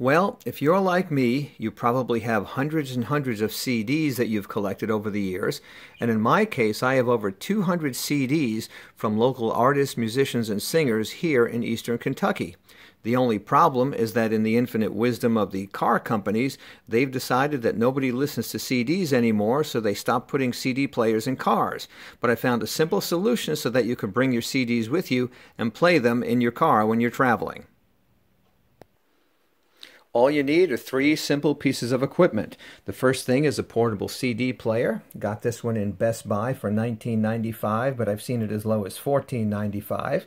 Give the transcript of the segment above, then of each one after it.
Well, if you're like me, you probably have hundreds and hundreds of CDs that you've collected over the years. And in my case, I have over 200 CDs from local artists, musicians, and singers here in eastern Kentucky. The only problem is that in the infinite wisdom of the car companies, they've decided that nobody listens to CDs anymore, so they stopped putting CD players in cars. But I found a simple solution so that you can bring your CDs with you and play them in your car when you're traveling. All you need are three simple pieces of equipment. The first thing is a portable CD player. Got this one in Best Buy for $19.95, but I've seen it as low as $14.95.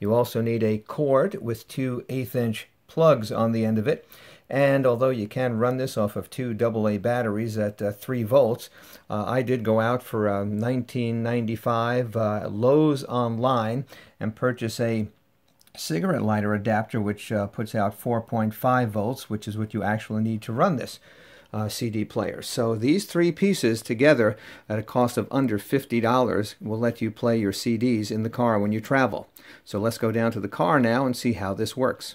You also need a cord with two eighth inch plugs on the end of it. And although you can run this off of two AA batteries at uh, 3 volts, uh, I did go out for uh, 1995 uh, Lowe's online and purchase a cigarette lighter adapter which uh, puts out 4.5 volts, which is what you actually need to run this. Uh, CD player. So these three pieces together at a cost of under $50 will let you play your CDs in the car when you travel. So let's go down to the car now and see how this works.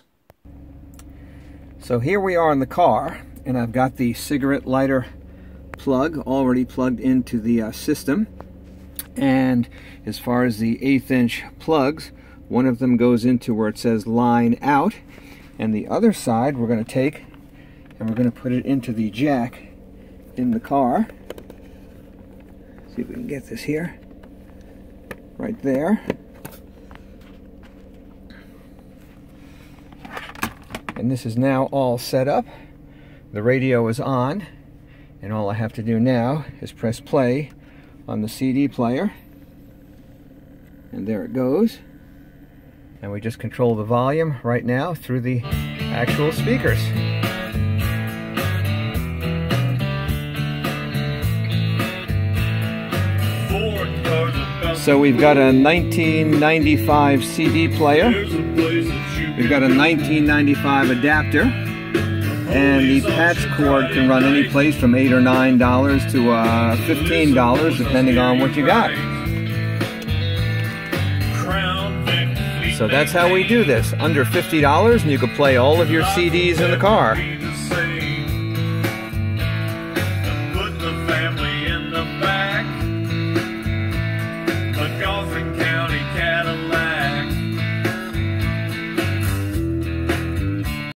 So here we are in the car and I've got the cigarette lighter plug already plugged into the uh, system and as far as the eighth inch plugs one of them goes into where it says line out, and the other side we're going to take and we're going to put it into the jack in the car. See if we can get this here. Right there. And this is now all set up. The radio is on, and all I have to do now is press play on the CD player. And there it goes and we just control the volume right now through the actual speakers. So we've got a 1995 CD player, we've got a 1995 adapter, and the patch cord can run any place from 8 or $9 to uh, $15 depending on what you got. So that's how we do this. Under $50 and you can play all of your CDs in the car.